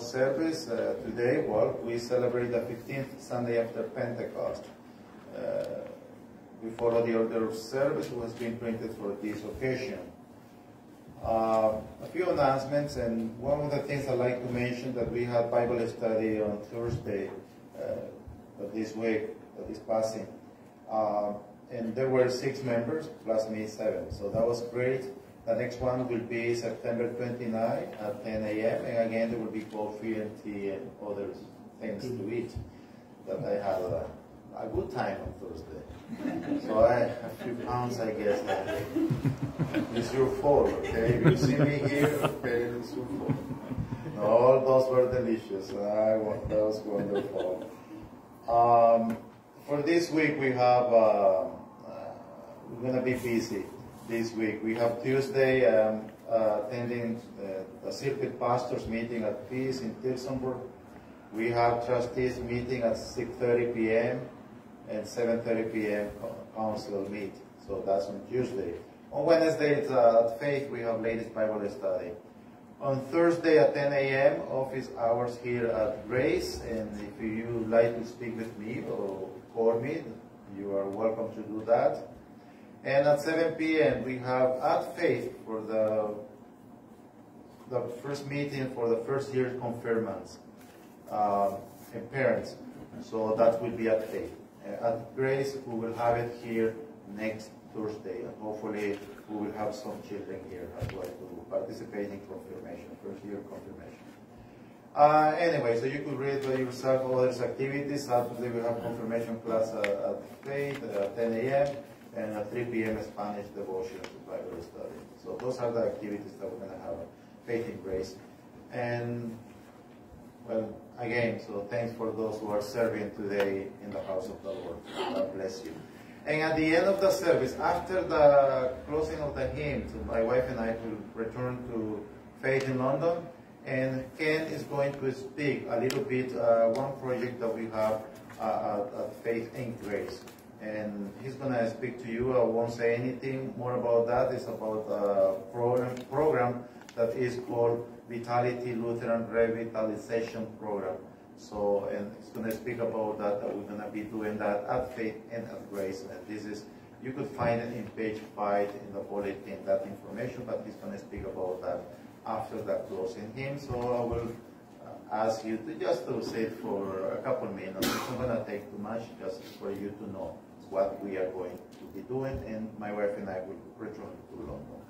service uh, today. Well, we celebrate the 15th Sunday after Pentecost. Uh, we follow the order of service who has been printed for this occasion. Uh, a few announcements, and one of the things I'd like to mention that we had Bible study on Thursday uh, of this week, of this passing. Uh, and there were six members, plus me, seven. So that was great. The next one will be September 29 at 10 a.m. And again, there will be coffee and tea and other things to eat that I had a, a good time on Thursday. so I a few pounds, I guess. It's your fault, okay? If you see me here, okay, it's your fault. All those were delicious. I, that was wonderful. Um, for this week, we have, uh, uh, we're going to be busy this week. We have Tuesday um, uh, attending the, the, circuit pastors meeting at Peace in Tillsonburg. We have trustees meeting at 6.30 p.m. and 7.30 p.m. council meet. So that's on Tuesday. On Wednesday uh, at Faith, we have Ladies Bible Study. On Thursday at 10 a.m., office hours here at Grace. And if you like to speak with me or call me, you are welcome to do that. And at 7 p.m., we have at Faith for the the first meeting for the first year confirmants uh, and parents. So that will be at Faith. Uh, at Grace, we will have it here next Thursday, and hopefully we will have some children here as well to participate in confirmation, first year confirmation. Uh, anyway, so you could read by yourself all these activities. Saturday we have confirmation class at, at Faith at 10 a.m. and at 3 p.m. Spanish devotion to Bible study. So those are the activities that we're going to have. Faith in Grace. And, well, again, so thanks for those who are serving today in the house of the Lord. God bless you. And at the end of the service, after the closing of the hymn, my wife and I will return to Faith in London. And Ken is going to speak a little bit, uh, one project that we have uh, at, at Faith in Grace. And he's going to speak to you. I won't say anything more about that. It's about a program, program that is called Vitality Lutheran Revitalization Program. So, and going to speak about that, that we're to be doing that at Faith and at Grace. And this is, you could find it in page 5 in the bulletin, that information, but he's going to speak about that after that closing hymn. So I will ask you to just to sit for a couple minutes. It's not to take too much, just for you to know what we are going to be doing, and my wife and I will return to London.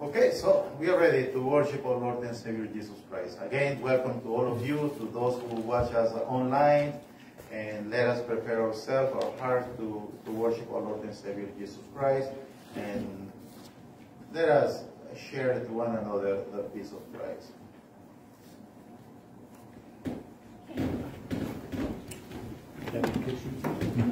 Okay, so we are ready to worship our Lord and Savior Jesus Christ. Again, welcome to all of you, to those who watch us online, and let us prepare ourselves, our hearts, to, to worship our Lord and Savior Jesus Christ, and let us share to one another the peace of Christ. Let us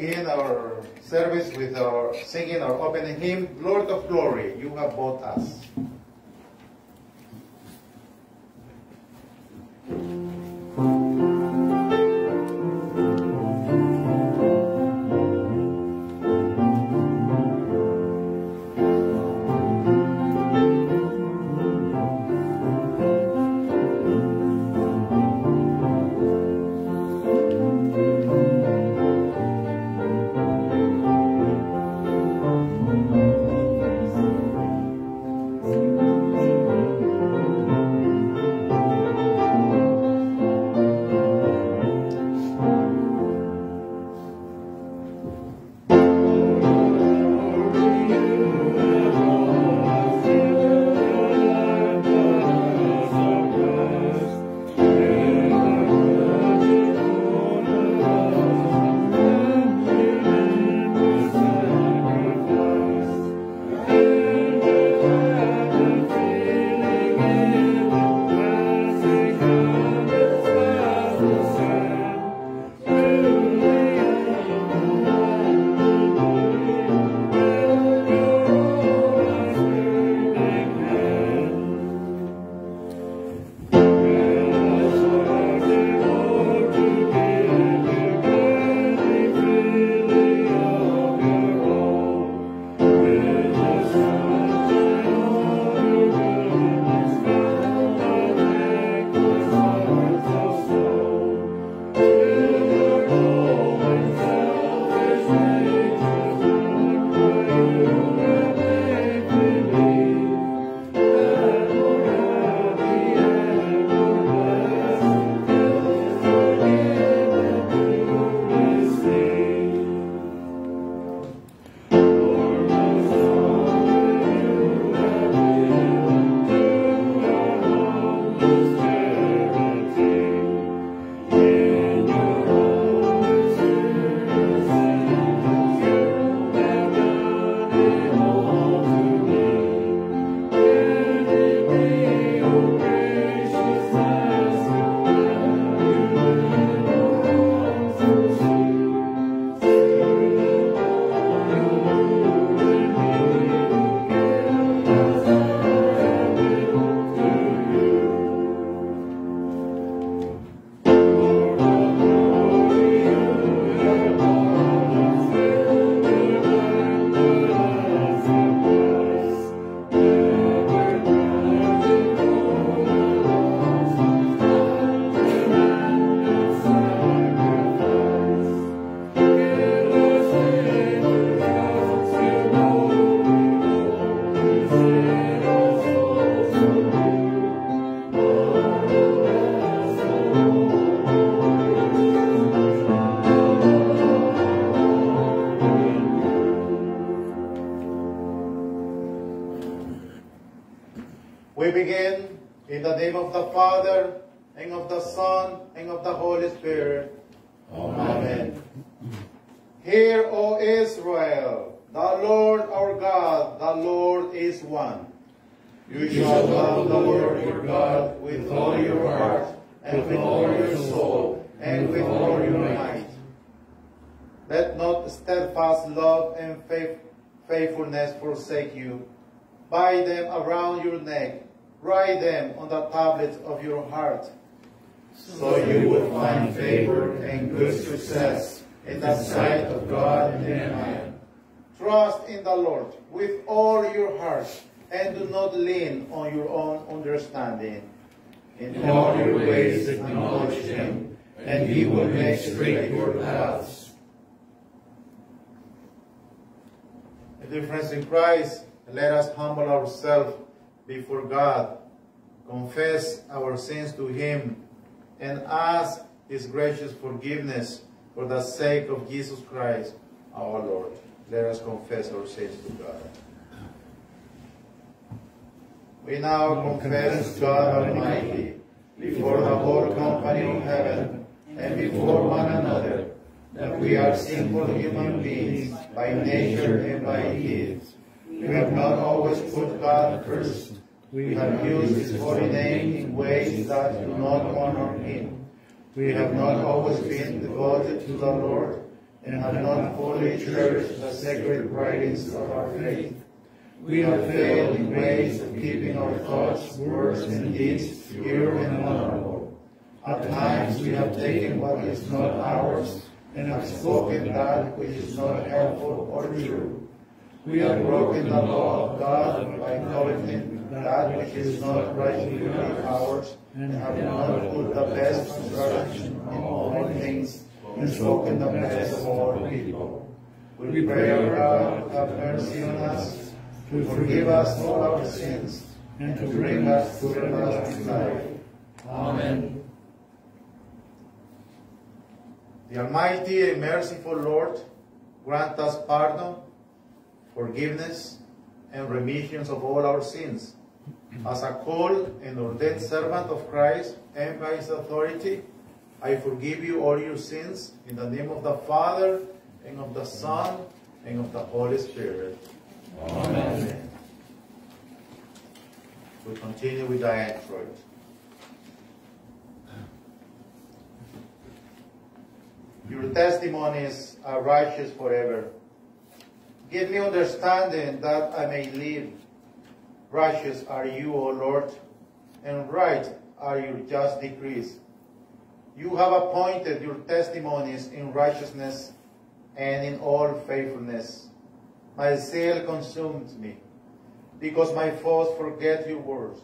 begin our service with our singing our opening hymn, Lord of Glory, you have bought us. Begin in the name of the Father, and of the Son, and of the Holy Spirit. Amen. Hear, O Israel, the Lord our God, the Lord is one. You shall love the Lord your God with all your heart, and with all your soul, and with all your might. Let not steadfast love and faith, faithfulness forsake you. Bind them around your neck, write them on the tablets of your heart, so you will find favor and good success in the sight of God and man. Trust in the Lord with all your heart, and do not lean on your own understanding. In all your ways acknowledge him, and he will make straight your paths. Dear friends in Christ, let us humble ourselves before God, confess our sins to him, and ask his gracious forgiveness for the sake of Jesus Christ, our Lord. Let us confess our sins to God. We now confess God Almighty before the whole company of heaven and before one another that we are sinful human beings by nature and by deeds. We have not always put God first. We have used His holy name in ways that do not honor Him. We have not always been devoted to the Lord and have not fully cherished the sacred writings of our faith. We have failed in ways of keeping our thoughts, words, and deeds pure and honorable. At times we have taken what is not ours and have spoken that which is not helpful or true. We have broken the law of God by coveting that which is not rightfully ours and have not put the best construction in all things and spoken the best of all people. We pray, O God, have mercy on us, to forgive us all our sins, and to bring us to everlasting life. Amen. The Almighty and merciful Lord grant us pardon, forgiveness, and remissions of all our sins. As a called and ordained servant of Christ and by his authority, I forgive you all your sins in the name of the Father, and of the Son, and of the Holy Spirit. Amen. We continue with the Introit. Your testimonies are uh, righteous forever. Give me understanding that I may live. Righteous are you, O Lord, and right are your just decrees. You have appointed your testimonies in righteousness and in all faithfulness. My zeal consumes me, because my foes forget your words.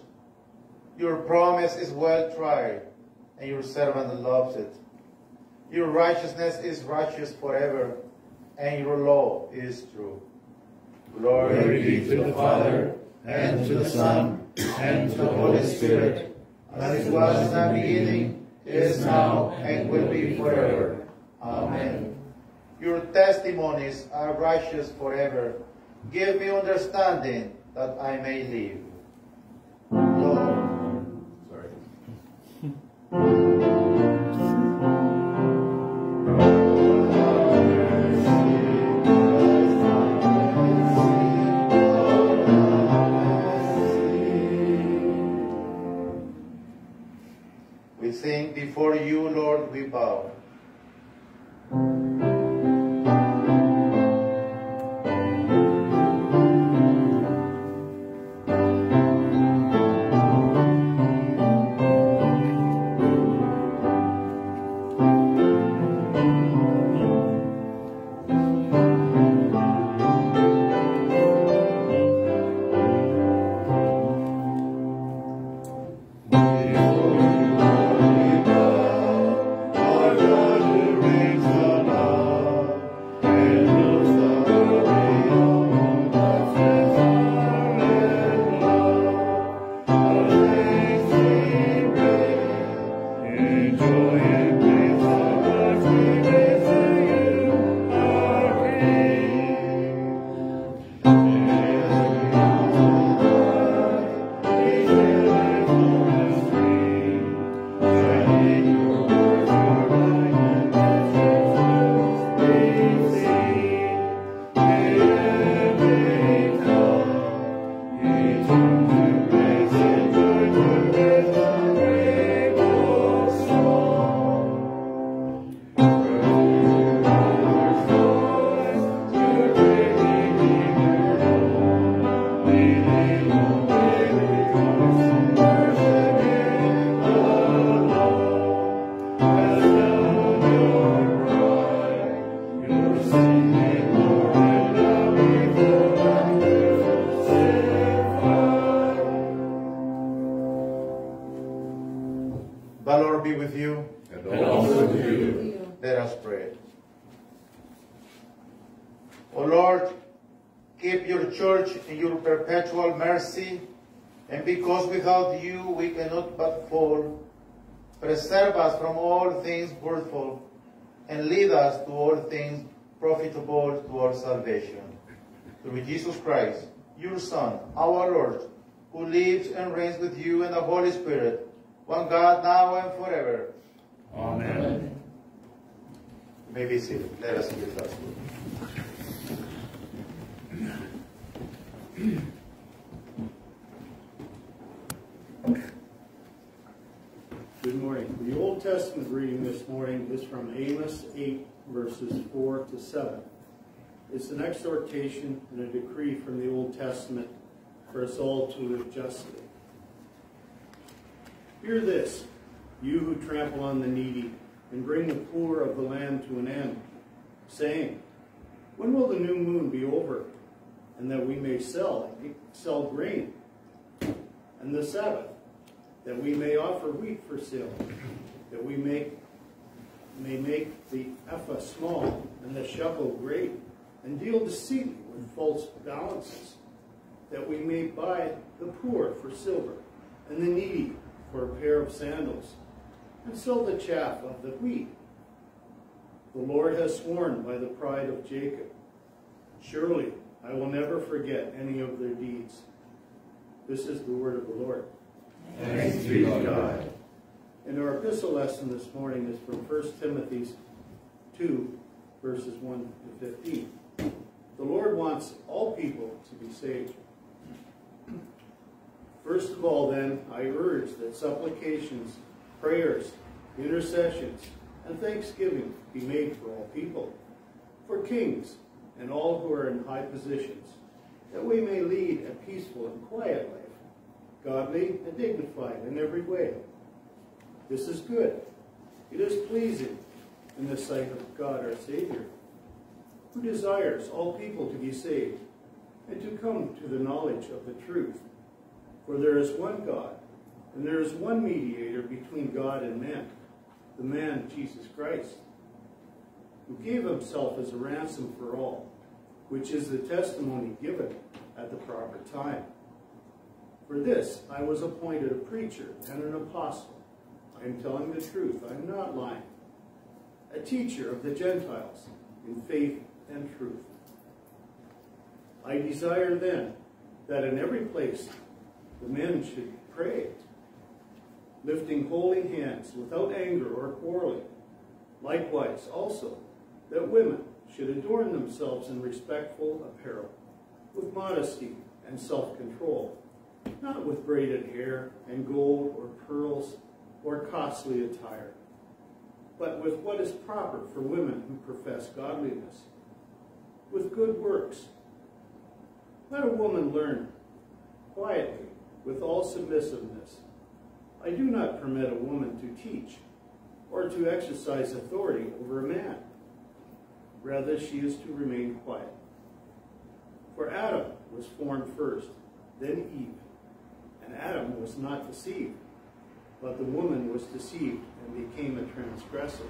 Your promise is well tried, and your servant loves it. Your righteousness is righteous forever, and your law is true. Glory be to the Father, and to the Son, and to the Holy Spirit, as it was in the beginning, is now, and will be forever. Amen. Your testimonies are righteous forever. Give me understanding that I may live. O Lord, keep your church in your perpetual mercy, and because without you we cannot but fall, preserve us from all things hurtful, and lead us to all things profitable to our salvation. Through Jesus Christ, your Son, our Lord, who lives and reigns with you and the Holy Spirit, one God now and forever. Amen. You may be seated. Let us give God's word. Good morning. The Old Testament reading this morning is from Amos 8, verses 4 to 7. It's an exhortation and a decree from the Old Testament for us all to live justly. Hear this, you who trample on the needy and bring the poor of the land to an end, saying, When will the new moon be over, and that we may sell, sell grain, and the Sabbath, that we may offer wheat for sale, that we make, may make the ephah small and the shekel great, and deal deceitfully with false balances, that we may buy the poor for silver, and the needy for a pair of sandals, and sell the chaff of the wheat. The Lord has sworn by the pride of Jacob, Surely I will never forget any of their deeds. This is the word of the Lord. Thanks be to God. And our epistle lesson this morning is from 1 Timothy 2, verses 1 to 15. The Lord wants all people to be saved. First of all, then, I urge that supplications, prayers, intercessions, and thanksgiving be made for all people, for kings and all who are in high positions, that we may lead a peaceful and quiet life, godly and dignified in every way. This is good. It is pleasing in the sight of God our Savior, who desires all people to be saved and to come to the knowledge of the truth. For there is one God, and there is one mediator between God and man, the man Jesus Christ, who gave himself as a ransom for all, which is the testimony given at the proper time. For this I was appointed a preacher and an apostle. I am telling the truth, I am not lying. A teacher of the Gentiles in faith and truth. I desire then that in every place the men should pray, lifting holy hands without anger or quarreling. Likewise also that women should adorn themselves in respectful apparel, with modesty and self-control, not with braided hair and gold or pearls or costly attire, but with what is proper for women who profess godliness, with good works. Let a woman learn quietly with all submissiveness. I do not permit a woman to teach or to exercise authority over a man. Rather, she is to remain quiet. For Adam was formed first, then Eve. And Adam was not deceived, but the woman was deceived and became a transgressor.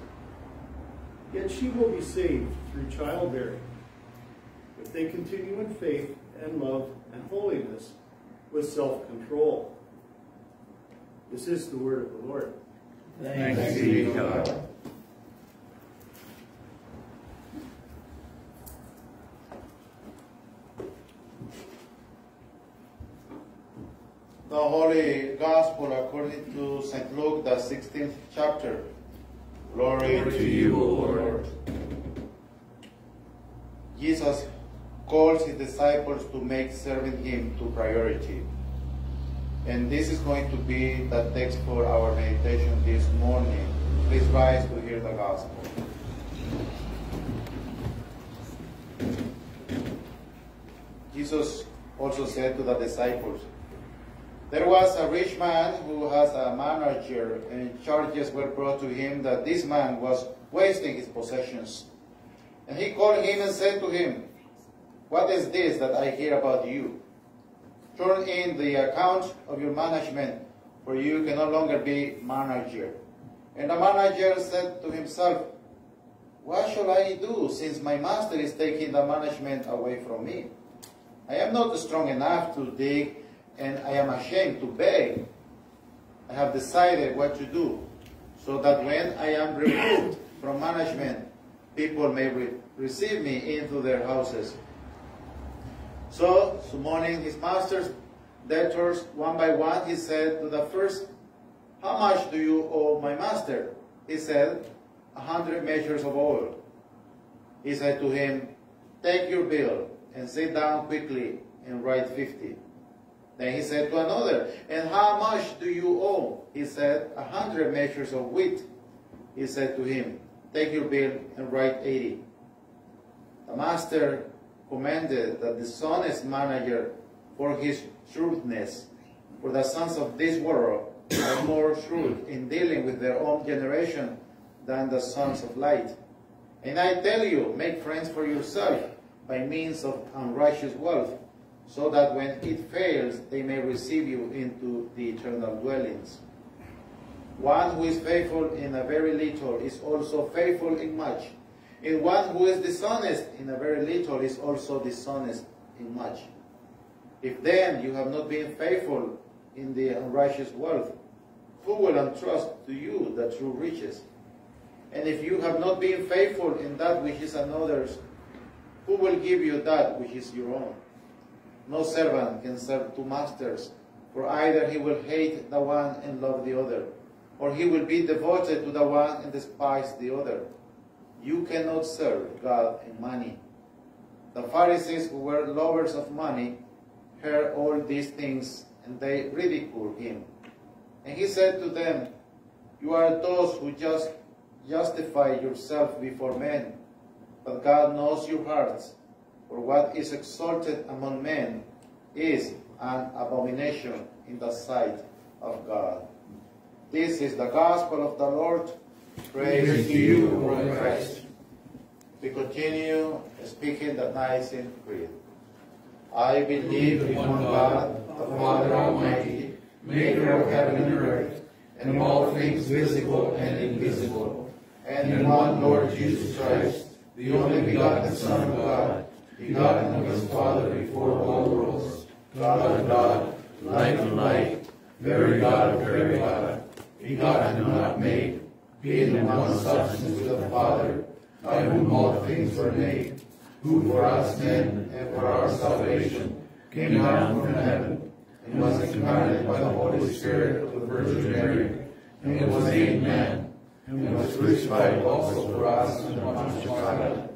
Yet she will be saved through childbearing, if they continue in faith and love and holiness with self-control. This is the word of the Lord. Thanks be to God. The Holy Gospel according to St. Luke, the 16th chapter. Glory, Glory to you, O Lord. Jesus calls his disciples to make serving him to priority. And this is going to be the text for our meditation this morning. Please rise to hear the gospel. Jesus also said to the disciples, There was a rich man who has a manager, and charges were brought to him that this man was wasting his possessions. And he called him and said to him, What is this that I hear about you? Turn in the account of your management, for you can no longer be manager. And the manager said to himself, What shall I do since my master is taking the management away from me? I am not strong enough to dig and I am ashamed to beg. I have decided what to do so that when I am removed from management, people may re receive me into their houses. So, summoning his master's debtors one by one, he said to the first, How much do you owe my master? He said, A hundred measures of oil. He said to him, Take your bill and sit down quickly and write fifty. Then he said to another, And how much do you owe? He said, A hundred measures of wheat. He said to him, Take your bill and write eighty. The master commended that the dishonest manager for his shrewdness. For the sons of this world are more shrewd in dealing with their own generation than the sons of light. And I tell you, make friends for yourself by means of unrighteous wealth, so that when it fails, they may receive you into the eternal dwellings. One who is faithful in a very little is also faithful in much. And one who is dishonest in a very little is also dishonest in much. If then you have not been faithful in the unrighteous wealth, who will entrust to you the true riches? And if you have not been faithful in that which is another's, who will give you that which is your own? No servant can serve two masters, for either he will hate the one and love the other, or he will be devoted to the one and despise the other. You cannot serve God and money. The Pharisees, who were lovers of money, heard all these things, and they ridiculed him. And he said to them, You are those who just justify yourself before men, but God knows your hearts. For what is exalted among men is an abomination in the sight of God. This is the gospel of the Lord. Praise, Praise to you, O Christ. We continue speaking the Nicene Creed. I believe in one God, the Father Almighty, maker of heaven and earth, and all things visible and invisible, and in one Lord Jesus Christ, the only begotten Son of God, begotten of his Father before all worlds, God of God, light of light, very God of very God, begotten and not made, being in one substance with the Father, by whom all things were made, who for us men and for our salvation came down from heaven, and was incarnate by the Holy Spirit of the Virgin Mary, and was made man, and was crucified also for us under Pontius Pilate.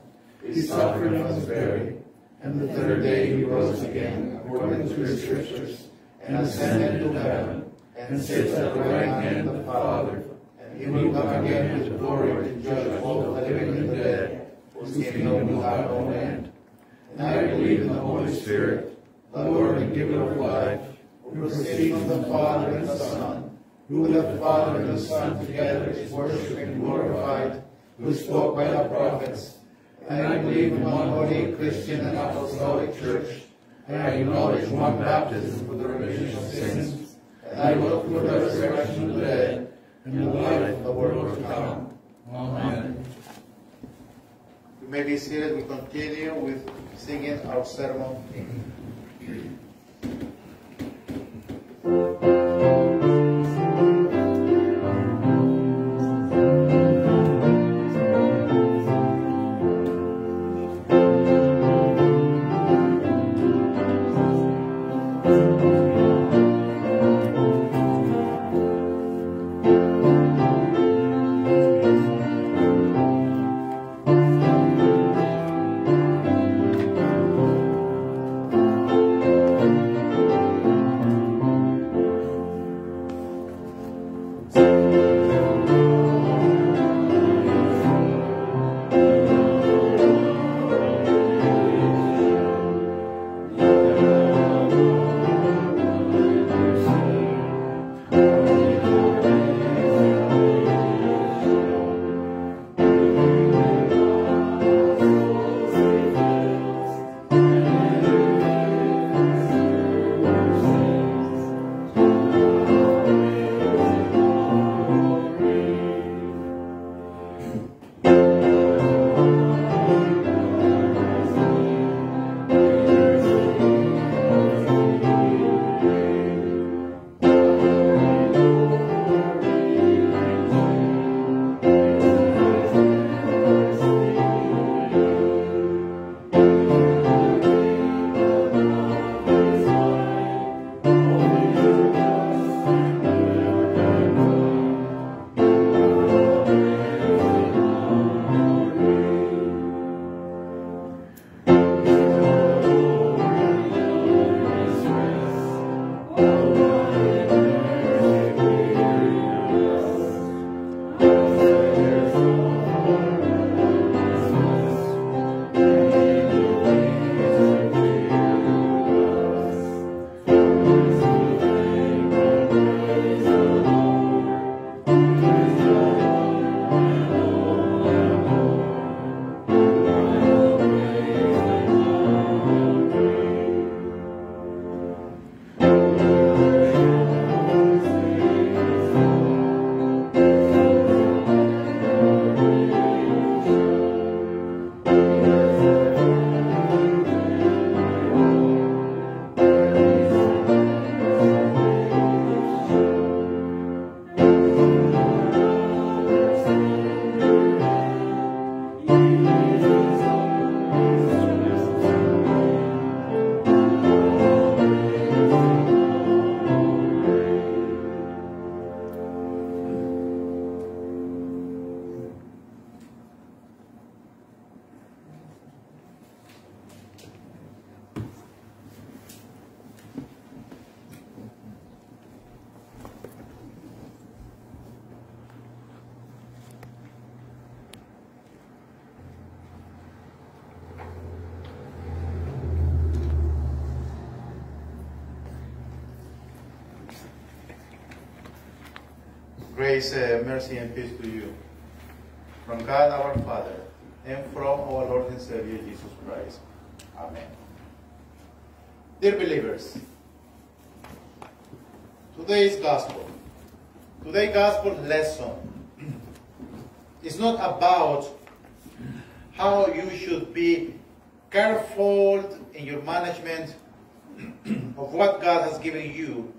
He suffered and was buried, and the third day he rose again, according to the Scriptures, and ascended into heaven, and sits at the right hand of the Father. And he will come again with glory to judge both the living and the dead, whose kingdom will have no end. And I believe in the Holy Spirit, the Lord and giver of life, who proceeds from the Father and the Son, who with the Father and the Son together is worshipped and glorified, who spoke by the prophets, I believe in one holy Christian and apostolic church. I acknowledge one baptism for the remission of sins. I look for the resurrection of the dead and the life of the world to come. Amen. You may be seated. We continue with singing our sermon. Grace, uh, mercy, and peace to you from God our Father and from our Lord and Savior Jesus Christ. Amen. Dear believers, today's gospel, today's gospel lesson is not about how you should be careful in your management of what God has given you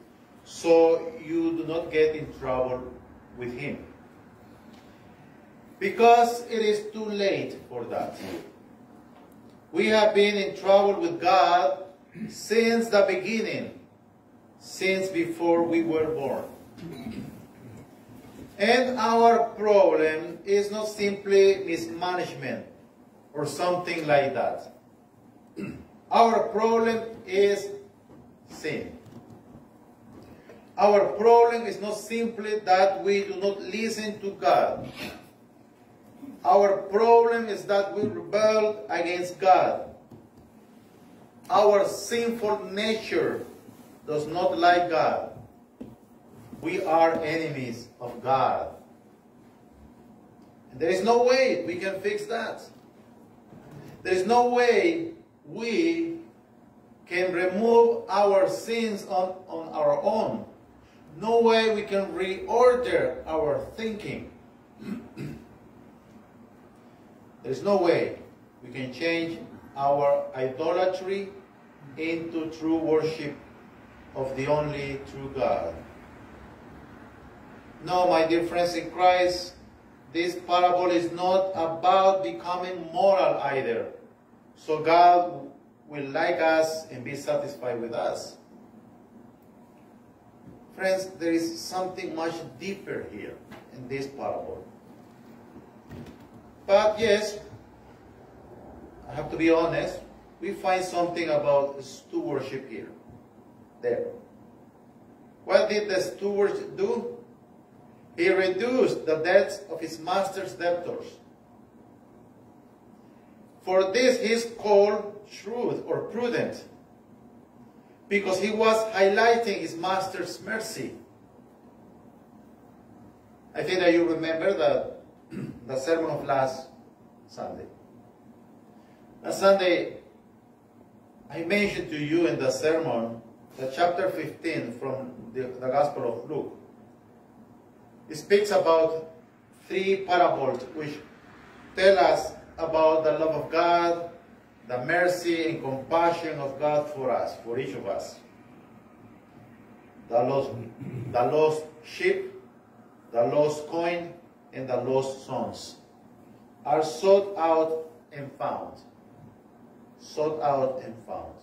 so you do not get in trouble with Him. Because it is too late for that. We have been in trouble with God since the beginning, since before we were born. And our problem is not simply mismanagement or something like that. Our problem is sin. Our problem is not simply that we do not listen to God. Our problem is that we rebel against God. Our sinful nature does not like God. We are enemies of God. And there is no way we can fix that. There is no way we can remove our sins on, on our own. No way we can reorder our thinking. There's no way we can change our idolatry into true worship of the only true God. No, my dear friends in Christ, this parable is not about becoming moral either. So God will like us and be satisfied with us. Friends, there is something much deeper here in this parable. But yes, I have to be honest, we find something about stewardship here. There. What did the steward do? He reduced the debts of his master's debtors. For this he is called shrewd or prudent, because he was highlighting his master's mercy. I think that you remember the, the sermon of last Sunday. Last Sunday, I mentioned to you in the sermon the chapter 15 from the, the Gospel of Luke. It speaks about three parables which tell us about the love of God, the mercy and compassion of God for us, for each of us. The lost, the lost sheep, the lost coin, and the lost sons are sought out and found. Sought out and found.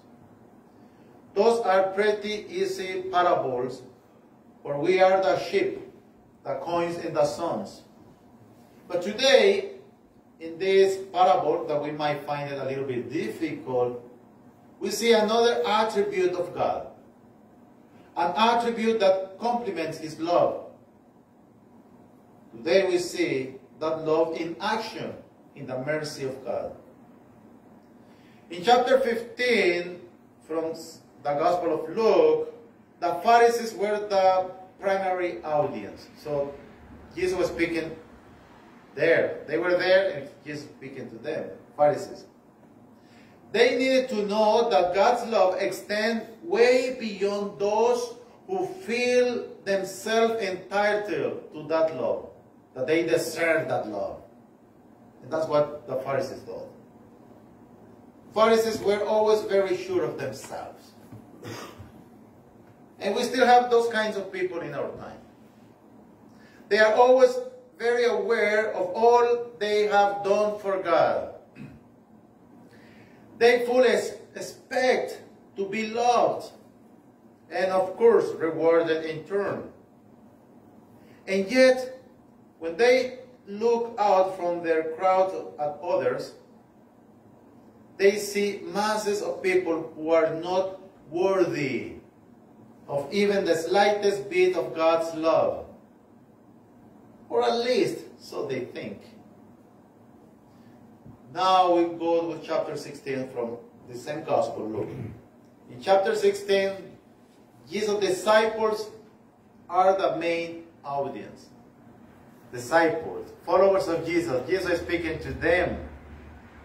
Those are pretty easy parables, for we are the sheep, the coins, and the sons. But today, in this parable that we might find it a little bit difficult, we see another attribute of God. An attribute that complements His love. Today we see that love in action in the mercy of God. In chapter 15, from the Gospel of Luke, the Pharisees were the primary audience. So Jesus was speaking there. They were there and he's speaking to them, Pharisees. They needed to know that God's love extends way beyond those who feel themselves entitled to that love, that they deserve that love. And that's what the Pharisees thought. Pharisees were always very sure of themselves. And we still have those kinds of people in our time. They are always very aware of all they have done for God. They fully expect to be loved and, of course, rewarded in turn. And yet, when they look out from their crowd at others, they see masses of people who are not worthy of even the slightest bit of God's love. Or at least, so they think. Now we go to chapter 16 from the same gospel, Luke. In chapter 16, Jesus' disciples are the main audience. disciples, followers of Jesus. Jesus is speaking to them,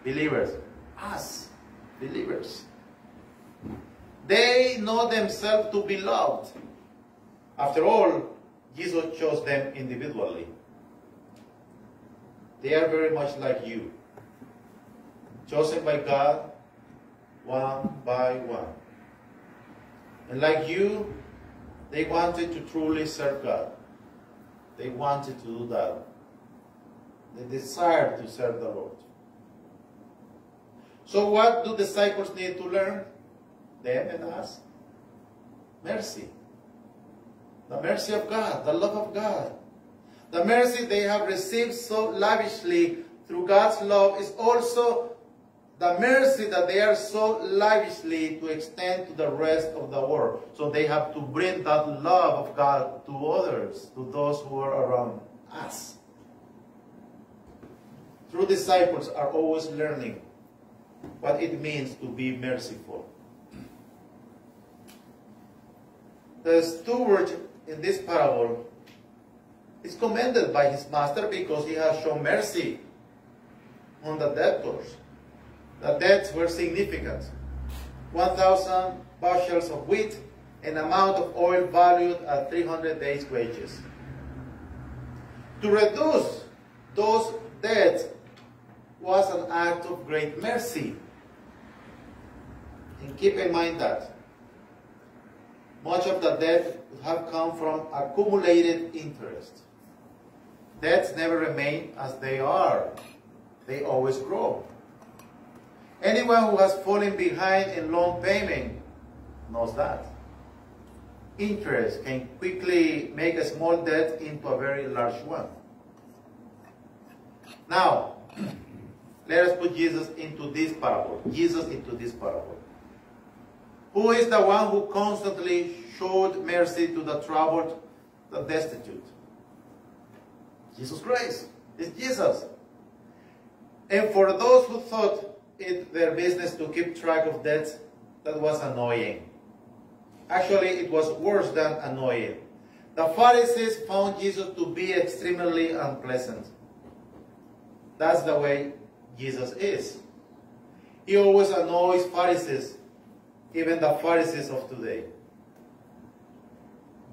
believers, us, believers. They know themselves to be loved. After all, Jesus chose them individually. They are very much like you, chosen by God one by one. And like you, they wanted to truly serve God. They wanted to do that. They desired to serve the Lord. So what do the disciples need to learn? Them and us? Mercy. The mercy of God, the love of God. The mercy they have received so lavishly through God's love is also the mercy that they are so lavishly to extend to the rest of the world. So they have to bring that love of God to others, to those who are around us. True disciples are always learning what it means to be merciful. The steward in this parable is commended by his master because he has shown mercy on the debtors. The debts were significant. 1,000 bushels of wheat, an amount of oil valued at 300 days' wages. To reduce those debts was an act of great mercy. And keep in mind that much of the debt would have come from accumulated interest. Debts never remain as they are. They always grow. Anyone who has fallen behind in loan payment knows that. Interest can quickly make a small debt into a very large one. Now, let us put Jesus into this parable. Jesus into this parable. Who is the one who constantly showed mercy to the troubled, the destitute? Jesus Christ. It's Jesus. And for those who thought it their business to keep track of debts, that was annoying. Actually, it was worse than annoying. The Pharisees found Jesus to be extremely unpleasant. That's the way Jesus is. He always annoys Pharisees, even the Pharisees of today.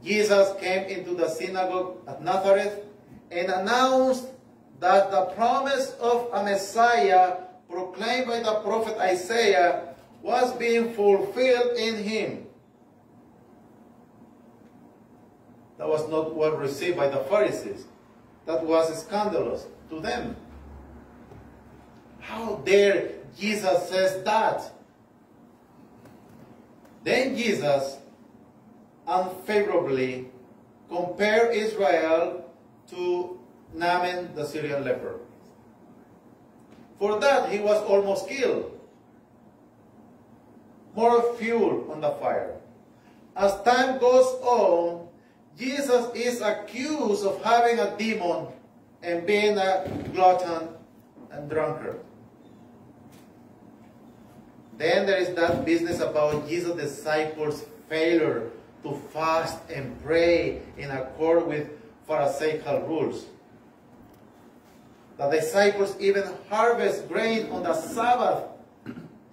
Jesus came into the synagogue at Nazareth and announced that the promise of a Messiah proclaimed by the prophet Isaiah was being fulfilled in him. That was not well received by the Pharisees. That was scandalous to them. How dare Jesus says that? Then Jesus unfavorably compared Israel to Naaman the Syrian leper. For that he was almost killed. More fuel on the fire. As time goes on, Jesus is accused of having a demon and being a glutton and drunkard. Then there is that business about Jesus' disciples' failure to fast and pray in accord with Pharisaical rules. The disciples even harvest grain on the Sabbath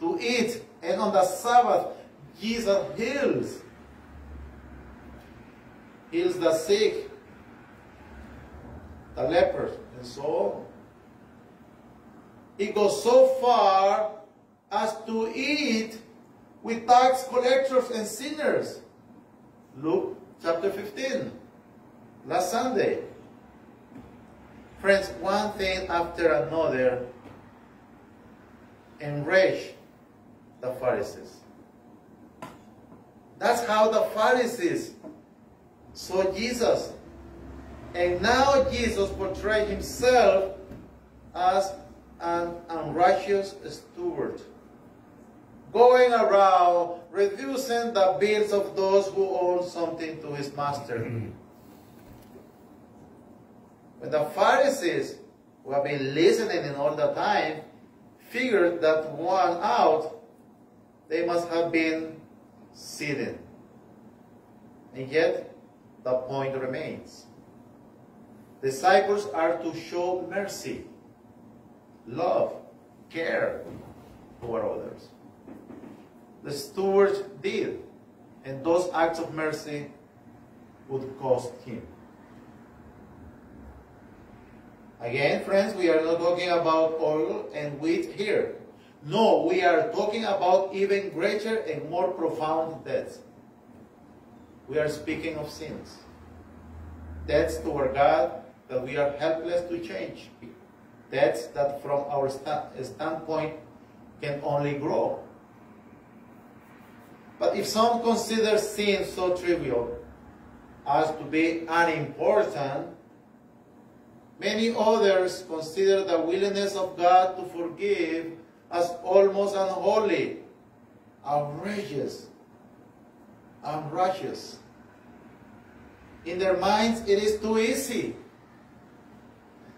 to eat, and on the Sabbath, Jesus heals. Heals the sick, the lepers, and so on. He goes so far as to eat with tax collectors and sinners. Luke chapter 15, last Sunday. Friends, one thing after another enraged the Pharisees. That's how the Pharisees saw Jesus. And now Jesus portrayed himself as an unrighteous steward, going around reducing the bills of those who owe something to his master. When the Pharisees, who have been listening in all the time, figured that one out, they must have been sitting. And yet, the point remains. Disciples are to show mercy, love, care for others. The steward did, and those acts of mercy would cost him. Again, friends, we are not talking about oil and wheat here. No, we are talking about even greater and more profound debts. We are speaking of sins. Debts toward God that we are helpless to change. Debts that from our standpoint can only grow. But if some consider sin so trivial as to be unimportant, many others consider the willingness of God to forgive as almost unholy, outrageous, unrighteous. In their minds, it is too easy.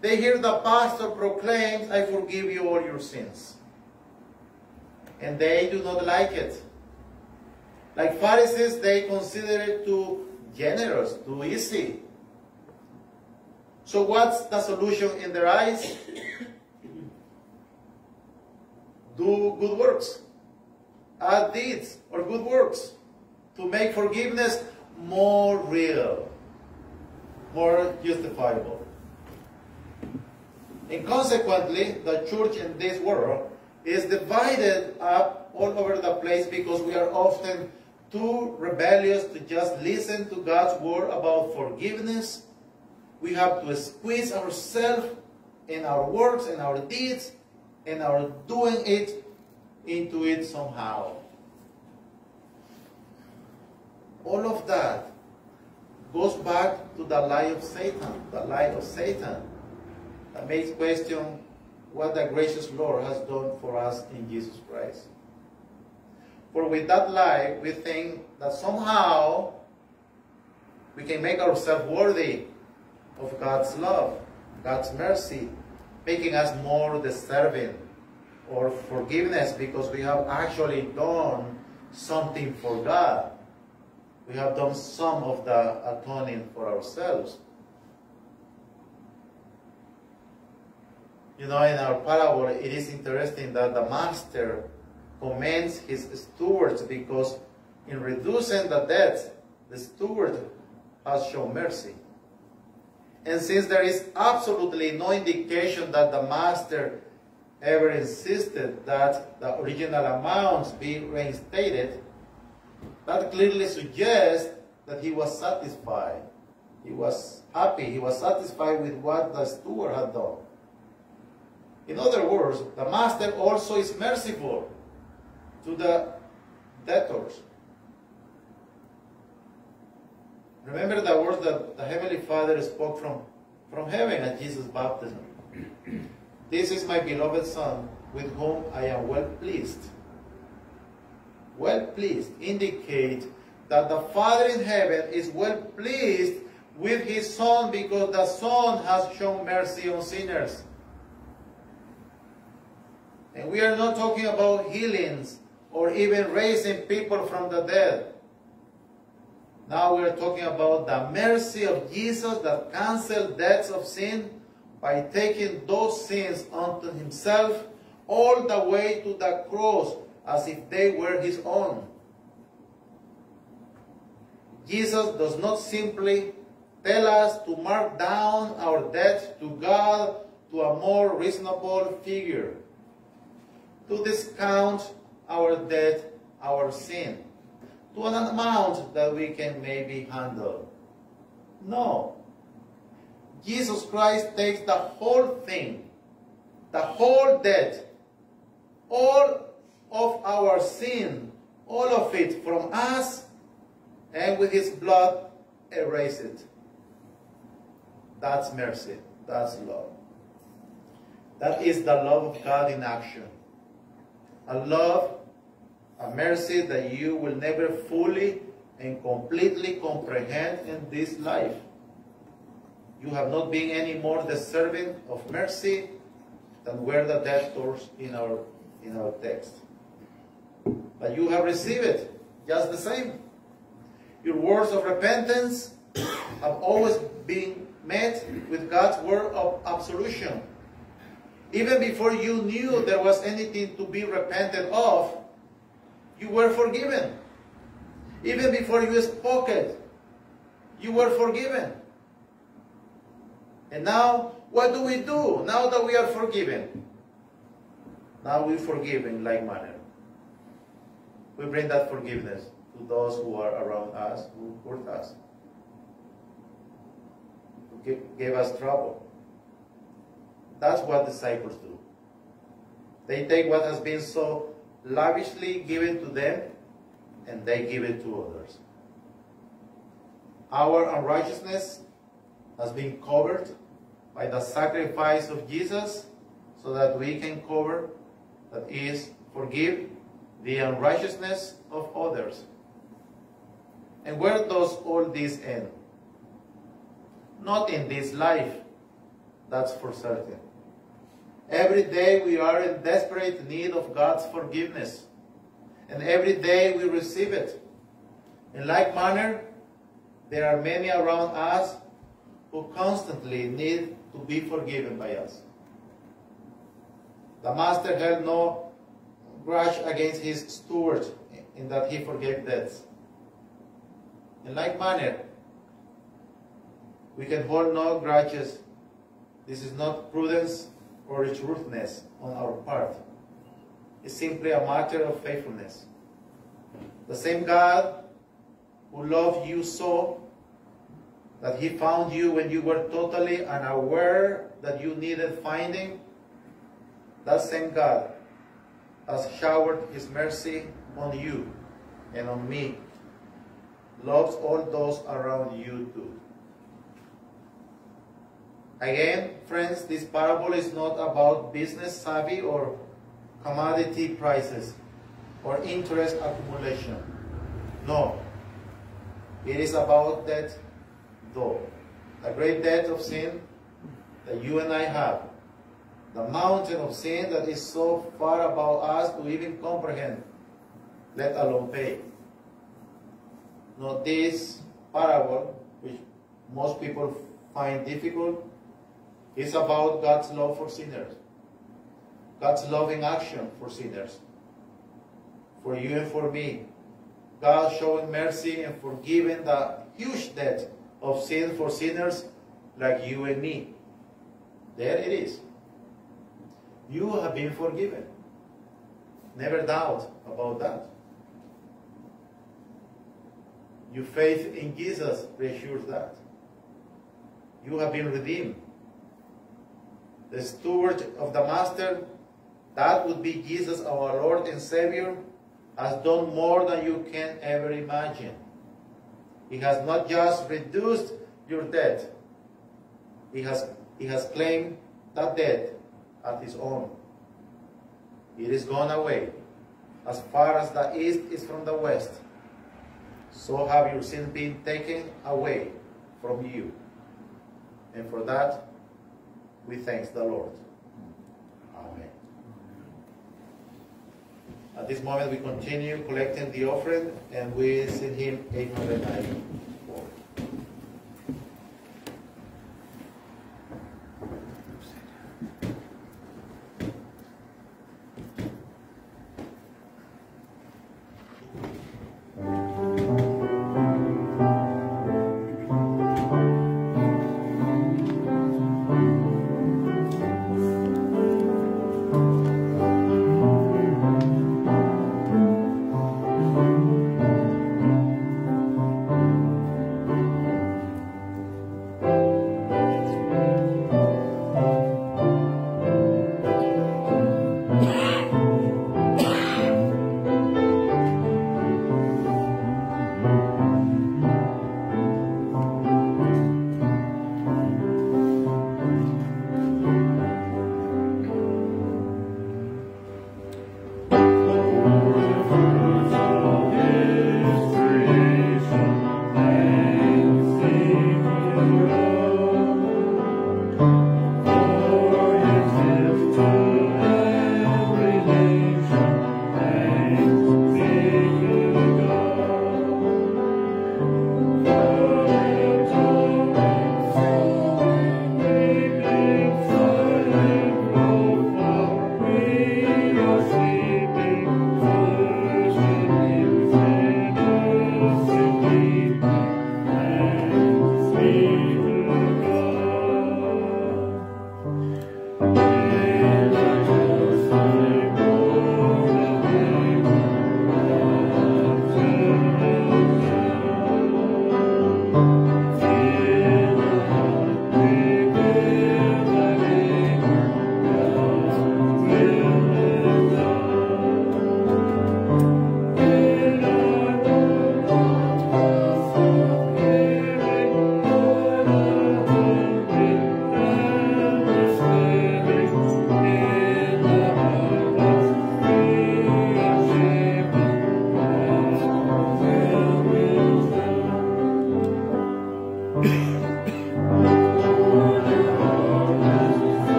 They hear the pastor proclaim, I forgive you all your sins. And they do not like it. Like Pharisees, they consider it too generous, too easy. So what's the solution in their eyes? Do good works. Add deeds or good works to make forgiveness more real, more justifiable. And consequently, the church in this world is divided up all over the place because we are often too rebellious to just listen to God's word about forgiveness. We have to squeeze ourselves in our works and our deeds and our doing it into it somehow. All of that goes back to the lie of Satan, the lie of Satan that makes question what the gracious Lord has done for us in Jesus Christ. For with that lie, we think that somehow we can make ourselves worthy of God's love, God's mercy, making us more deserving or forgiveness because we have actually done something for God. We have done some of the atoning for ourselves. You know, in our parable, it is interesting that the master commends his stewards because in reducing the debt, the steward has shown mercy. And since there is absolutely no indication that the master ever insisted that the original amounts be reinstated, that clearly suggests that he was satisfied. He was happy. He was satisfied with what the steward had done. In other words, the master also is merciful to the debtors. Remember the words that the Heavenly Father spoke from, from heaven at Jesus' baptism. this is my beloved Son, with whom I am well pleased. Well pleased indicates that the Father in heaven is well pleased with his Son because the Son has shown mercy on sinners. And we are not talking about healings or even raising people from the dead. Now we're talking about the mercy of Jesus that canceled debts of sin by taking those sins unto himself all the way to the cross as if they were his own. Jesus does not simply tell us to mark down our debt to God to a more reasonable figure, to discount our debt, our sin, to an amount that we can maybe handle. No. Jesus Christ takes the whole thing, the whole debt, all of our sin, all of it from us, and with his blood erase it. That's mercy. That's love. That is the love of God in action. A love a mercy that you will never fully and completely comprehend in this life. You have not been any more deserving of mercy than were the debtors in our, in our text. But you have received it just the same. Your words of repentance have always been met with God's word of absolution. Even before you knew there was anything to be repented of, you were forgiven. Even before you spoke it, you were forgiven. And now, what do we do now that we are forgiven? Now we forgive in like manner. We bring that forgiveness to those who are around us, who hurt us, who gave us trouble. That's what disciples do. They take what has been so lavishly given to them and they give it to others. Our unrighteousness has been covered by the sacrifice of Jesus so that we can cover, that is, forgive the unrighteousness of others. And where does all this end? Not in this life, that's for certain. Every day we are in desperate need of God's forgiveness. And every day we receive it. In like manner, there are many around us who constantly need to be forgiven by us. The master held no grudge against his steward in that he forgave debts. In like manner, we can hold no grudges. This is not prudence or its truthness on our part. It's simply a matter of faithfulness. The same God who loved you so that he found you when you were totally unaware that you needed finding, that same God has showered his mercy on you and on me, loves all those around you too. Again, friends, this parable is not about business savvy or commodity prices or interest accumulation. No. It is about that though. The great debt of sin that you and I have. The mountain of sin that is so far above us to even comprehend, let alone pay. Now this parable, which most people find difficult, is about God's love for sinners. God's loving action for sinners. For you and for me. God showing mercy and forgiving the huge debt of sin for sinners like you and me. There it is. You have been forgiven. Never doubt about that. Your faith in Jesus reassures that. You have been redeemed. The steward of the Master, that would be Jesus, our Lord and Savior, has done more than you can ever imagine. He has not just reduced your debt, he has, he has claimed that debt as his own. It is gone away as far as the east is from the west. So have your sins been taken away from you. And for that, we thank the Lord. Amen. At this moment, we continue collecting the offering, and we send him 894.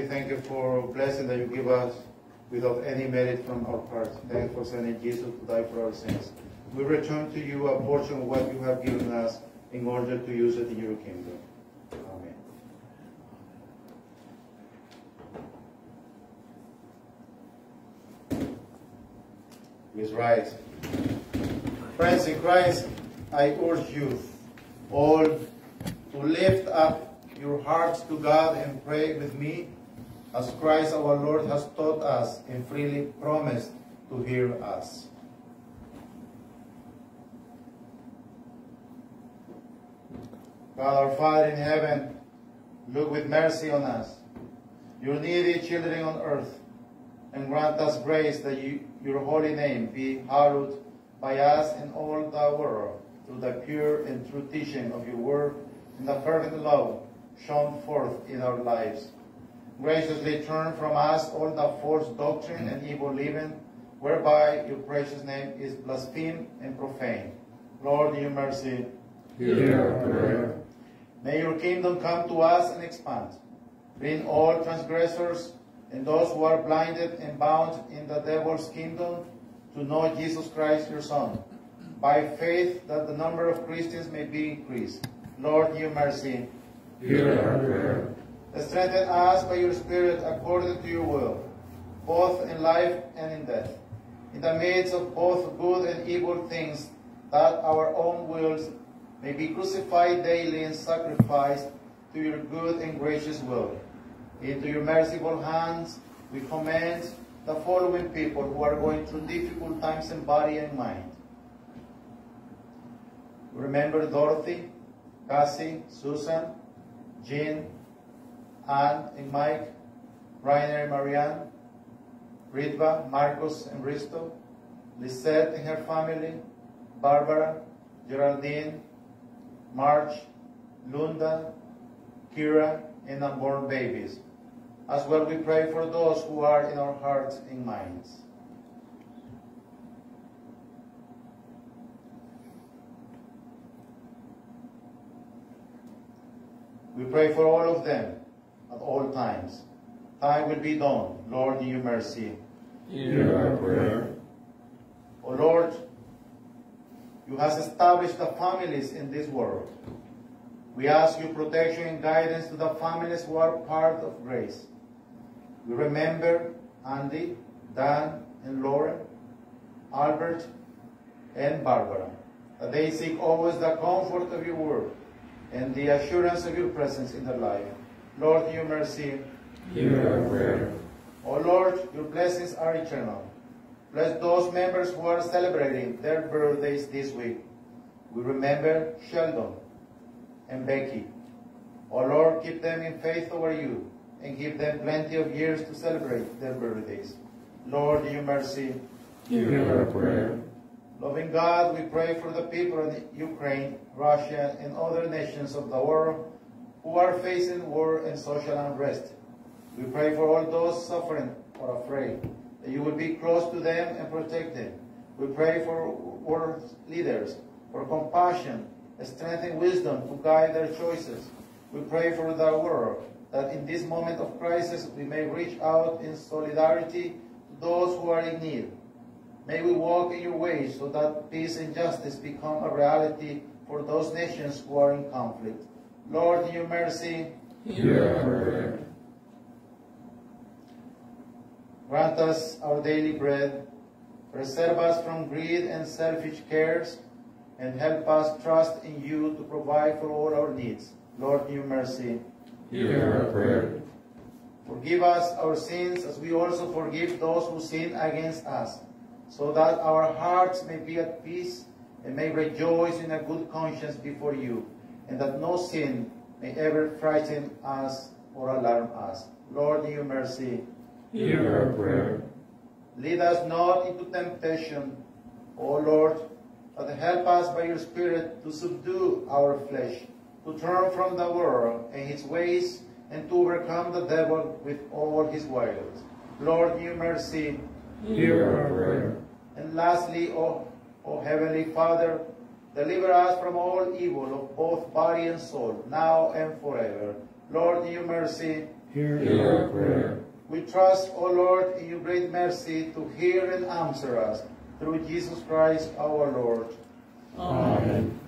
We thank you for blessing that you give us without any merit from our part. Thank you for sending Jesus to die for our sins. We return to you a portion of what you have given us in order to use it in your kingdom. Amen. Please rise. Friends in Christ, I urge you all to lift up your hearts to God and pray with me as Christ our Lord has taught us and freely promised to hear us. God our Father in heaven, look with mercy on us, your needy children on earth, and grant us grace that you, your holy name be hallowed by us and all the world through the pure and true teaching of your word and the fervent love shown forth in our lives. Graciously turn from us all the false doctrine and evil living, whereby your precious name is blasphemed and profaned. Lord, your mercy, Hear our prayer. May your kingdom come to us and expand. Bring all transgressors and those who are blinded and bound in the devil's kingdom to know Jesus Christ, your Son. By faith, that the number of Christians may be increased. Lord, your mercy. Hear our prayer. Strengthen us by your Spirit according to your will, both in life and in death, in the midst of both good and evil things, that our own wills may be crucified daily and sacrificed to your good and gracious will. Into your merciful hands we commend the following people who are going through difficult times in body and mind. Remember Dorothy, Cassie, Susan, Jean, Anne and Mike, Rainer and Marianne, Ritva, Marcos and Risto, Lisette and her family, Barbara, Geraldine, March, Lunda, Kira, and unborn babies. As well, we pray for those who are in our hearts and minds. We pray for all of them at all times. Time will be done. Lord, in your mercy. Hear our prayer. O Lord, you have established the families in this world. We ask you protection and guidance to the families who are part of grace. We remember Andy, Dan, and Lauren, Albert, and Barbara, that they seek always the comfort of your word and the assurance of your presence in their life. Lord, your mercy. Hear our prayer. O Lord, your blessings are eternal. Bless those members who are celebrating their birthdays this week. We remember Sheldon and Becky. O Lord, keep them in faith over you and give them plenty of years to celebrate their birthdays. Lord, your mercy. Hear our prayer. Loving God, we pray for the people in Ukraine, Russia, and other nations of the world who are facing war and social unrest. We pray for all those suffering or afraid, that you will be close to them and protect them. We pray for world leaders, for compassion, strength and wisdom to guide their choices. We pray for the world, that in this moment of crisis we may reach out in solidarity to those who are in need. May we walk in your ways so that peace and justice become a reality for those nations who are in conflict. Lord, in your mercy, Hear our prayer. grant us our daily bread, preserve us from greed and selfish cares, and help us trust in you to provide for all our needs. Lord, in your mercy, Hear our prayer. Forgive us our sins as we also forgive those who sin against us, so that our hearts may be at peace and may rejoice in a good conscience before you, and that no sin may ever frighten us or alarm us. Lord, in your mercy, Hear our prayer. lead us not into temptation, O Lord, but help us by your Spirit to subdue our flesh, to turn from the world and its ways, and to overcome the devil with all his wiles. Lord, in your mercy, Hear our prayer. and lastly, O, o Heavenly Father, deliver us from all evil of both body and soul, now and forever. Lord, in your mercy, Hear our prayer. We trust, O Lord, in your great mercy to hear and answer us through Jesus Christ our Lord. Amen.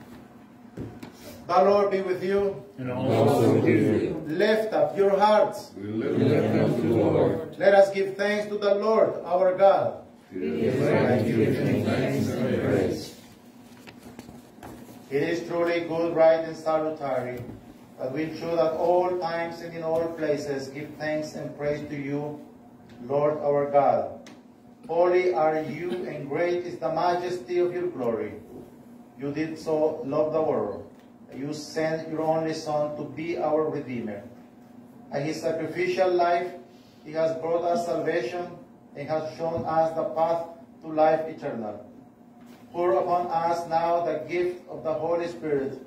The Lord be with you. And also with you. Lift up your hearts. We lift up to the Lord. Let us give thanks to the Lord our God. It is right to give him thanks and praise. It is truly good, right, and salutary that we should at all times and in all places give thanks and praise to you, Lord our God. Holy are you, and great is the majesty of your glory. You did so love the world. You sent your only Son to be our Redeemer. By his sacrificial life, he has brought us salvation and has shown us the path to life eternal. Pour upon us now the gift of the Holy Spirit,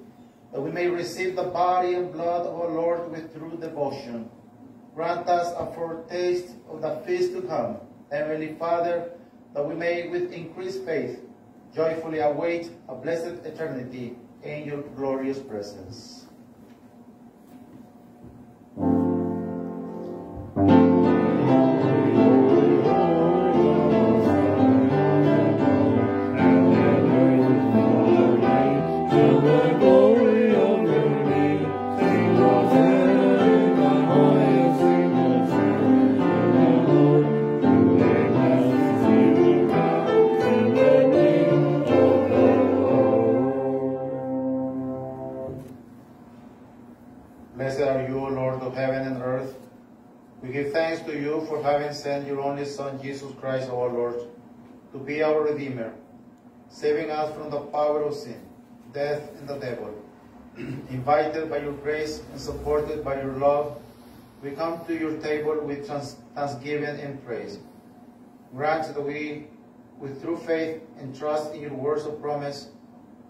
that we may receive the body and blood of our Lord with true devotion. Grant us a foretaste of the feast to come, Heavenly Father, that we may with increased faith joyfully await a blessed eternity in your glorious presence. Son, Jesus Christ our Lord, to be our Redeemer, saving us from the power of sin, death, and the devil. Invited by your grace and supported by your love, we come to your table with thanksgiving and praise. Grant that we, with true faith and trust in your words of promise,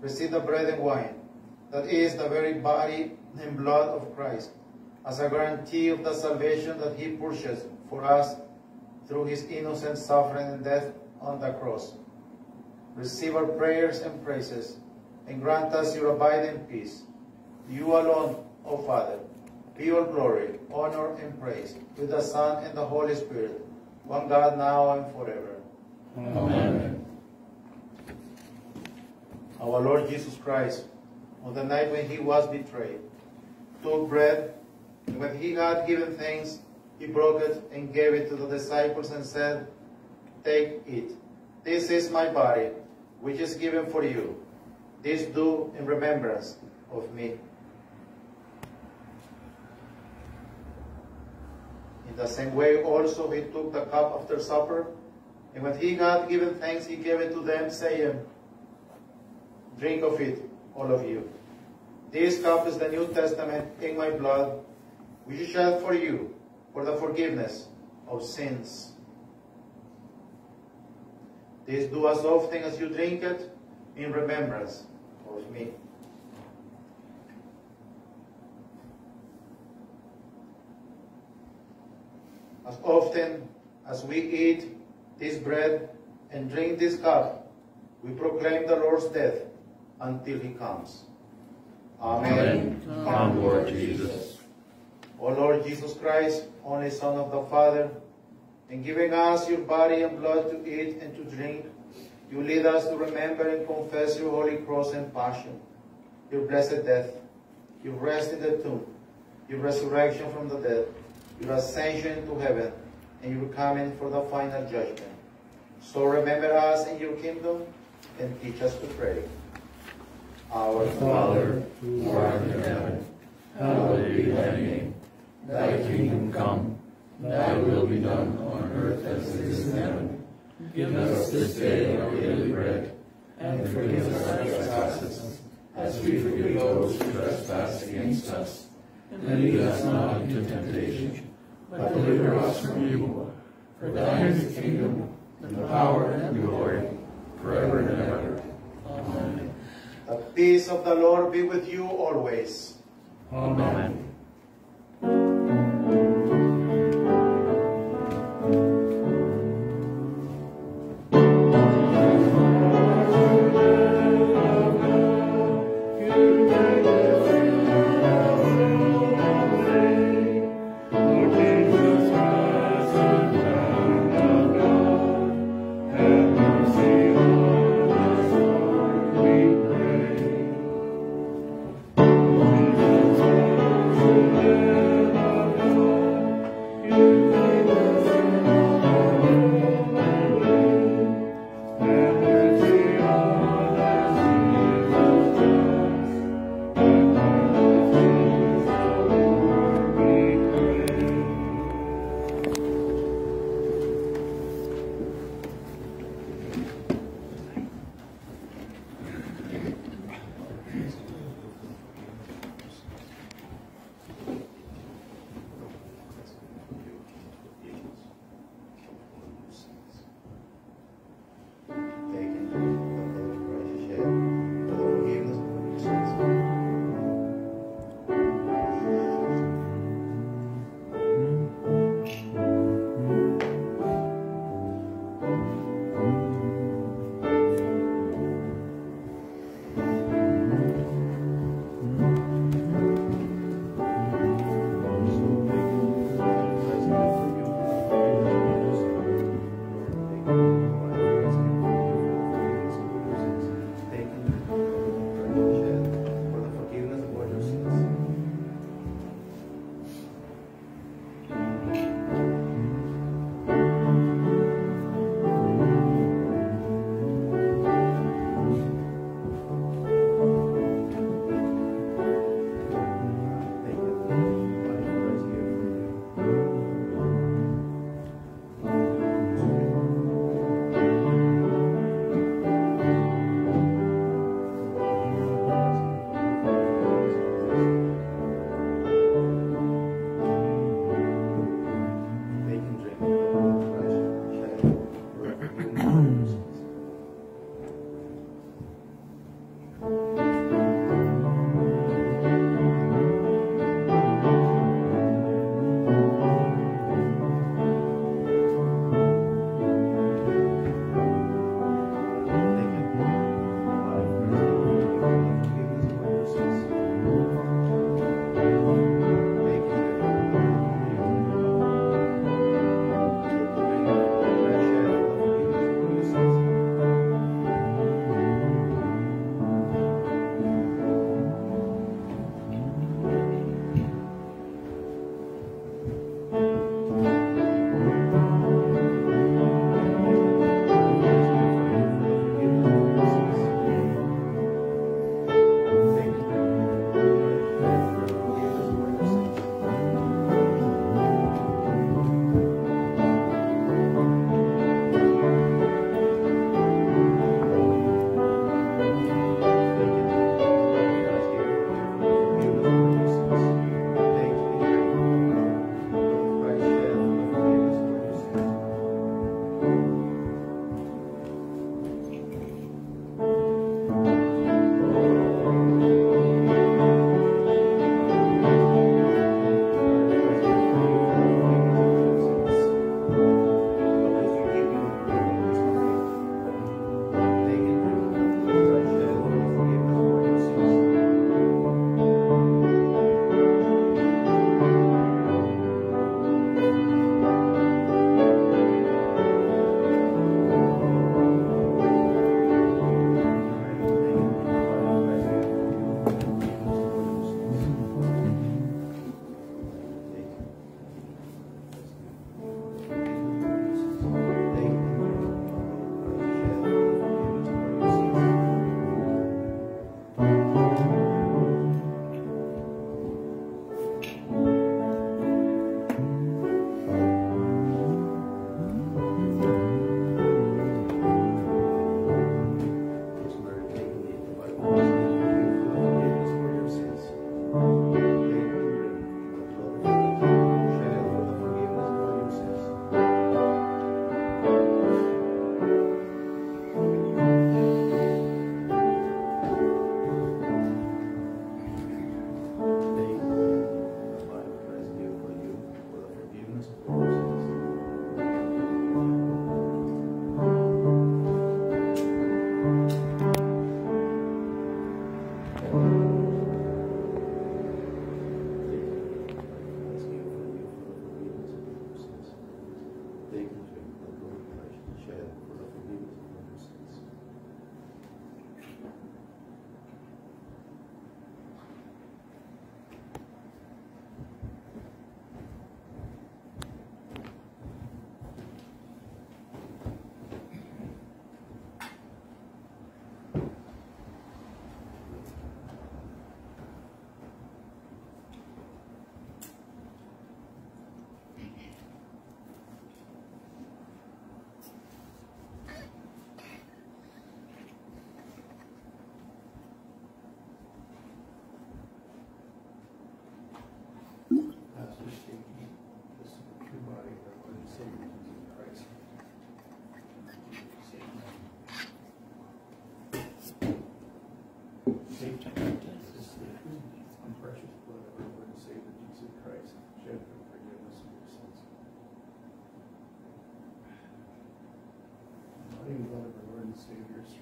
receive the bread and wine, that is the very body and blood of Christ, as a guarantee of the salvation that he purchased for us through his innocent suffering and death on the cross. Receive our prayers and praises, and grant us your abiding peace. You alone, O Father, be all glory, honor, and praise with the Son and the Holy Spirit, one God now and forever. Amen. Our Lord Jesus Christ, on the night when he was betrayed, took bread, and when he had given thanks, he broke it and gave it to the disciples and said, Take it. This is my body, which is given for you. This do in remembrance of me. In the same way also he took the cup after supper, and when he had given thanks, he gave it to them, saying, Drink of it, all of you. This cup is the New Testament in my blood, which is shed for you for the forgiveness of sins. This do as often as you drink it in remembrance of me. As often as we eat this bread and drink this cup, we proclaim the Lord's death until he comes. Amen. Amen. Come, Lord Jesus. O Lord Jesus Christ, only Son of the Father, in giving us your body and blood to eat and to drink, you lead us to remember and confess your holy cross and passion, your blessed death, your rest in the tomb, your resurrection from the dead, your ascension to heaven, and your coming for the final judgment. So remember us in your kingdom and teach us to pray. Our Father, who art in heaven, hallowed be thy name. Thy kingdom come, thy will be done on earth as it is in heaven. Give us this day our daily bread, and forgive us our trespasses, as we forgive those who trespass against us. And lead us not into temptation, but deliver us from evil. For thine is the kingdom, and the power, and the glory, forever and ever. Amen. The peace of the Lord be with you always. Amen.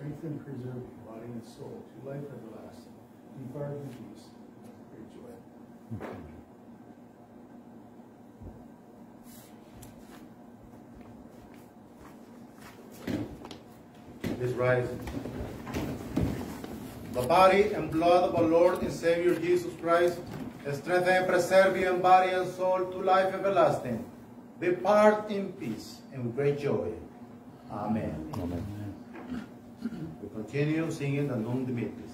Strengthen, preserve you, body and soul, to life everlasting. Depart in peace. Great joy. Please rise. The body and blood of our Lord and Savior Jesus Christ, strengthen, and preserve you in body and soul to life everlasting. Depart in peace and great joy. Amen. Amen. We continue singing the Nunc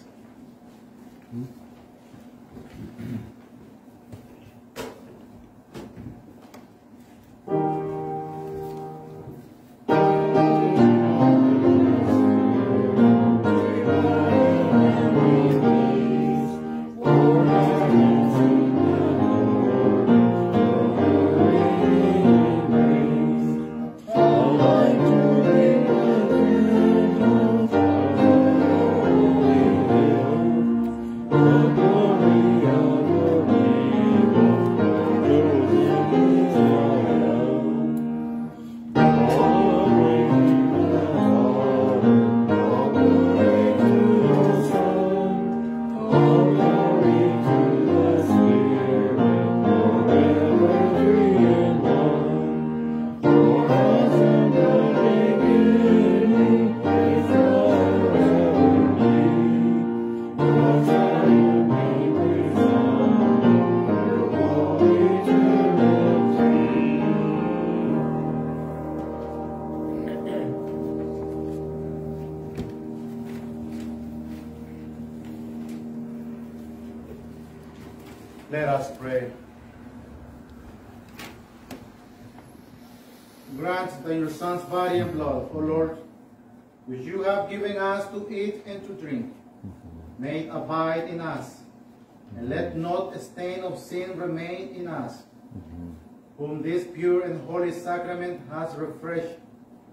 let not a stain of sin remain in us, mm-hmm. whom this pure and holy sacrament has refreshed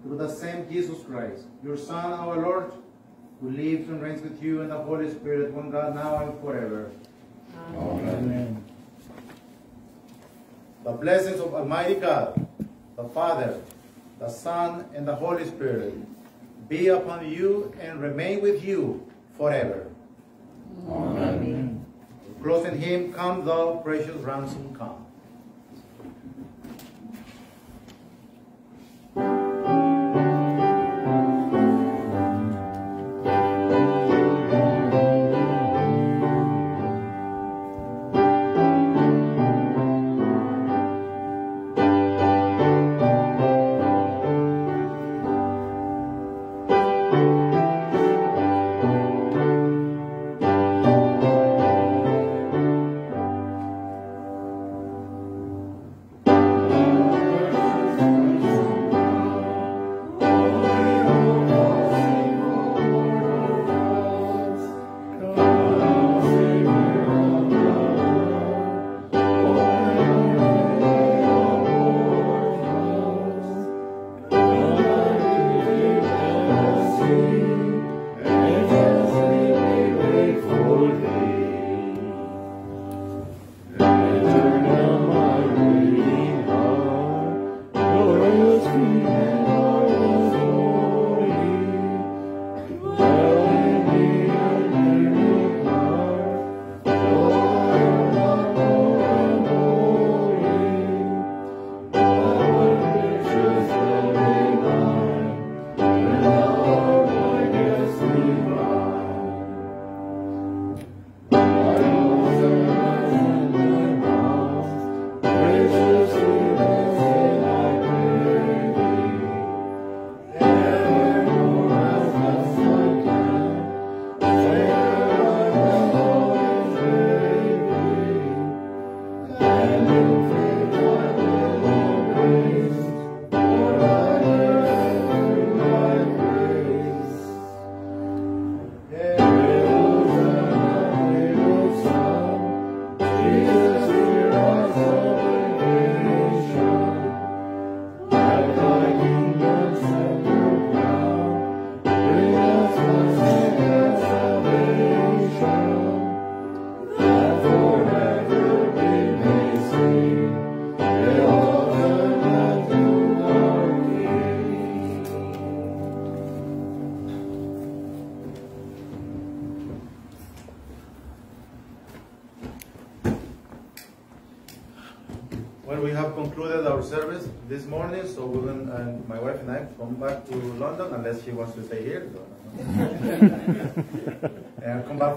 through the same Jesus Christ, your Son, our Lord, who lives and reigns with you in the Holy Spirit, one God, now and forever. Amen. The blessings of Almighty God, the Father, the Son, and the Holy Spirit be upon you and remain with you forever. Amen. Close in him, come thou precious ransom, come.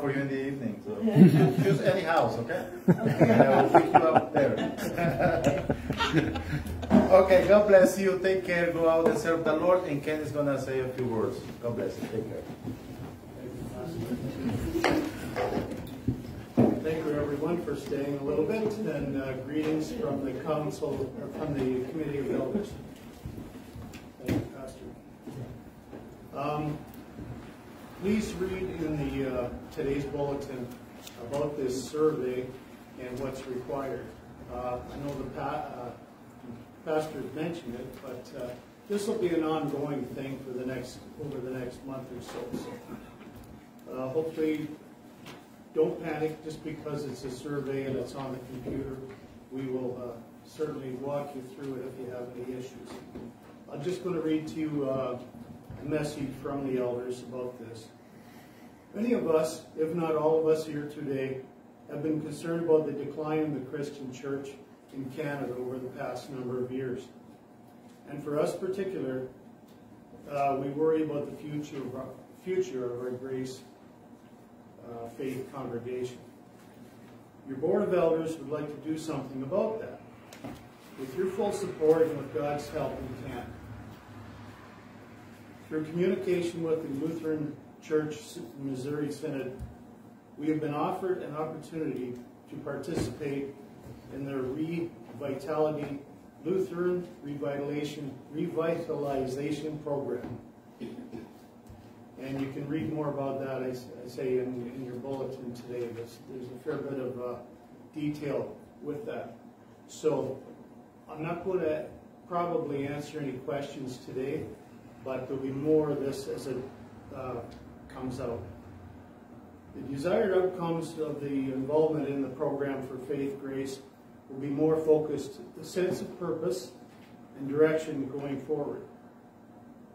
For you in the evening. So choose any house, okay? And I will pick you up there. okay, God bless you. Take care. Go out and serve the Lord. And Ken is gonna say a few words. God bless you. Take care. Thank you, everyone, for staying a little bit, and uh, greetings from the council, or from the committee of elders. Thank you, Pastor. Um, Please read in the, uh, today's bulletin about this survey and what's required. Uh, I know the pa- uh, pastor mentioned it, but uh, this will be an ongoing thing for the next, over the next month or so. So, uh, Hopefully, don't panic just because it's a survey and it's on the computer. We will uh, certainly walk you through it if you have any issues. I'm just going to read to you a message from the elders about this. Many of us, if not all of us here today, have been concerned about the decline in the Christian church in Canada over the past number of years. And for us particular, uh, we worry about the future of our, future of our grace uh, faith congregation. Your board of elders would like to do something about that. With your full support and with God's help, we can. Through communication with the Lutheran Church Missouri Synod, we have been offered an opportunity to participate in their Revitality Lutheran Revitalization, Revitalization Program. And you can read more about that, I, I say, in, in your bulletin today. There's, there's a fair bit of uh, detail with that. So I'm not going to probably answer any questions today, but there'll be more of this as it uh, comes out. The desired outcomes of the involvement in the program for faith grace will be more focused, the sense of purpose and direction going forward,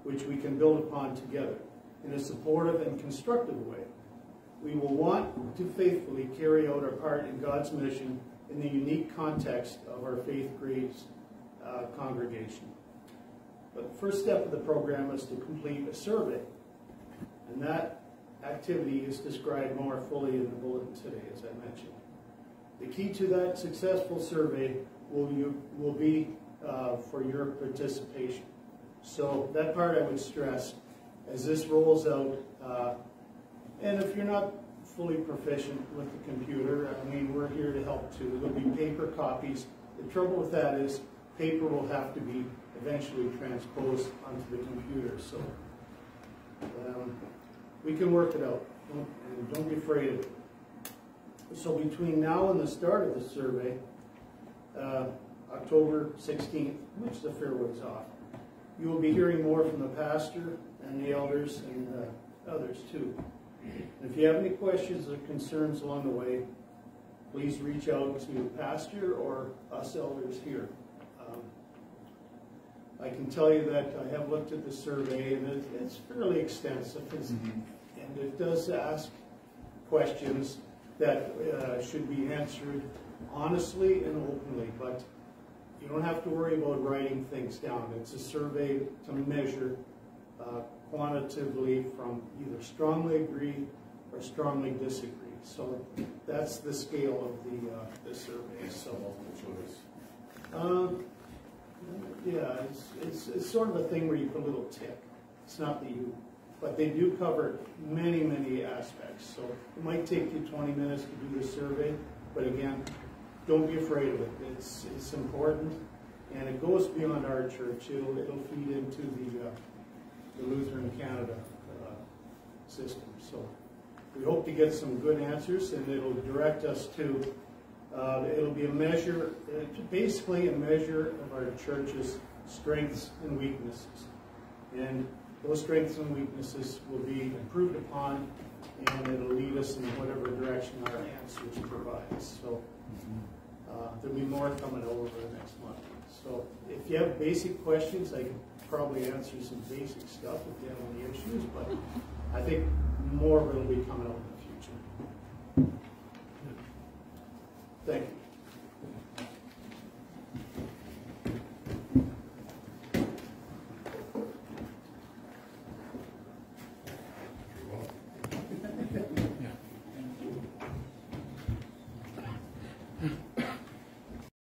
which we can build upon together in a supportive and constructive way. We will want to faithfully carry out our part in God's mission in the unique context of our faith grace uh, congregation. But the first step of the program is to complete a survey. And that activity is described more fully in the bulletin today, as I mentioned. The key to that successful survey will, you, will be uh, for your participation. So that part I would stress as this rolls out. Uh, and if you're not fully proficient with the computer, I mean, we're here to help too. There'll be paper copies. The trouble with that is paper will have to be eventually transposed onto the computer. So um, we can work it out. Don't, and don't be afraid of it. So between now and the start of the survey, uh, October 16th, which the fair ways off, you will be hearing more from the pastor and the elders and uh, others too. And if you have any questions or concerns along the way, please reach out to the pastor or us elders here. I can tell you that I have looked at the survey and it, it's fairly extensive it's, mm -hmm. and it does ask questions that uh, should be answered honestly and openly, but you don't have to worry about writing things down. It's a survey to measure uh, quantitatively from either strongly agree or strongly disagree. So that's the scale of the, uh, the survey. So, um, yeah, it's, it's, it's sort of a thing where you put a little tick. It's not that you, but they do cover many, many aspects. So it might take you 20 minutes to do the survey, but again, don't be afraid of it. It's, it's important, and it goes beyond our church. It'll, it'll feed into the, uh, the Lutheran Canada uh, system. So we hope to get some good answers, and it'll direct us to, uh, it'll be a measure, uh, basically a measure of our church's strengths and weaknesses. And those strengths and weaknesses will be improved upon, and it'll lead us in whatever direction our answers provide. So uh, there'll be more coming over the next month. So if you have basic questions, I can probably answer some basic stuff if you have any issues, but I think more will be coming out in the future. Thank you.